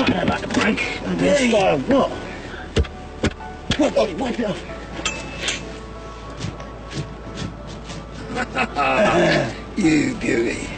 Fucking about the brake. And this style, what? What, Ollie, wipe it off. You beauty.